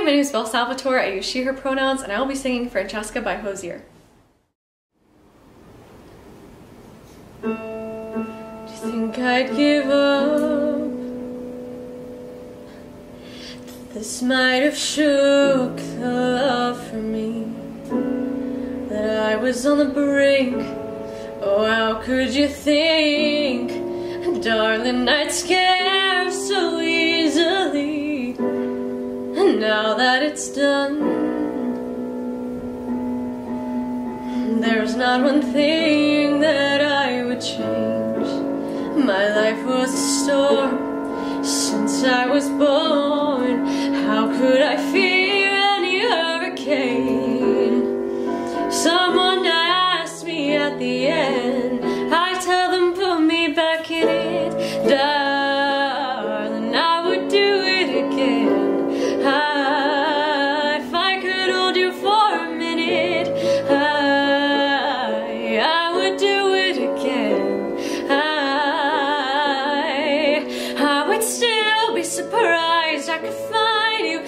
my name is Belle Salvatore. I use she, her pronouns, and I will be singing Francesca by Hozier. Do you think I'd give up? This might have shook the love for me That I was on the brink Oh, how could you think Darling, I'd scare so easily it's done. There's not one thing that I would change. My life was a storm since I was born. How could I fear any hurricane? Someone asked me at the end be surprised. I could find you